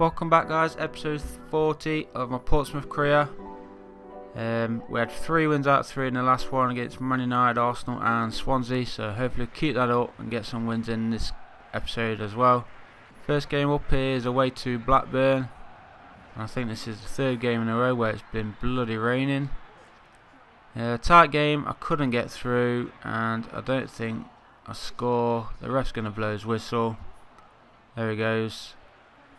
Welcome back guys, episode 40 of my Portsmouth career. Um, we had three wins out of three in the last one against Man United, Arsenal and Swansea, so hopefully keep that up and get some wins in this episode as well. First game up here is away to Blackburn. I think this is the third game in a row where it's been bloody raining. Uh, tight game, I couldn't get through and I don't think I score. The ref's going to blow his whistle. There he goes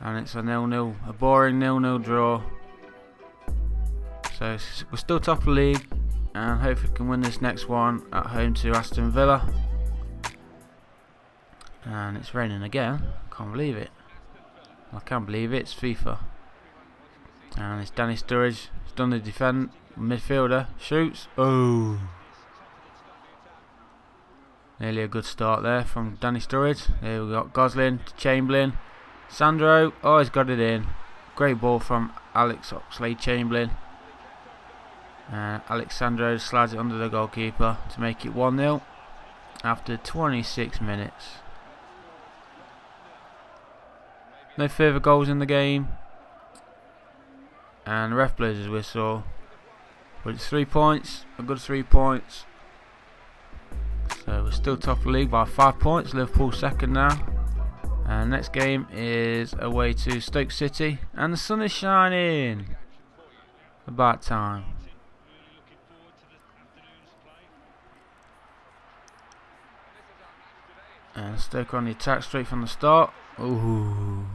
and it's a nil-nil, a boring nil-nil draw. So we're still top of the league, and hopefully can win this next one at home to Aston Villa. And it's raining again. Can't believe it. I can't believe it. It's FIFA. And it's Danny Sturridge. He's done the defend midfielder. Shoots. Oh. Nearly a good start there from Danny Sturridge. There we got Gosling to Chamberlain. Sandro, oh got it in. Great ball from Alex Oxlade-Chamberlain. Uh, Alexandro slides it under the goalkeeper to make it 1-0 after 26 minutes. No further goals in the game. And the ref blows his whistle. But it's three points, a good three points. So we're still top of the league by five points. Liverpool second now. And next game is away to Stoke City. And the sun is shining. About time. And Stoke on the attack straight from the start. Ooh.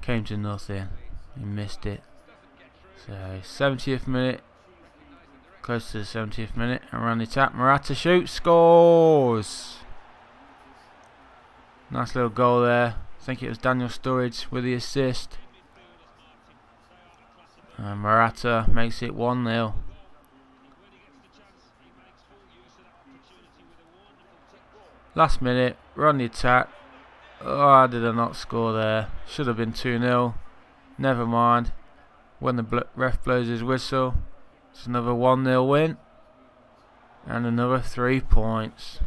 Came to nothing. He missed it. So 70th minute. Close to the 70th minute. And around the attack. Morata shoots. Scores. Nice little goal there. I think it was Daniel Sturridge with the assist. And makes it 1-0. Last minute, we're on the attack. Oh, did I not score there? Should have been 2-0. Never mind. When the ref blows his whistle, it's another 1-0 win. And another 3 points.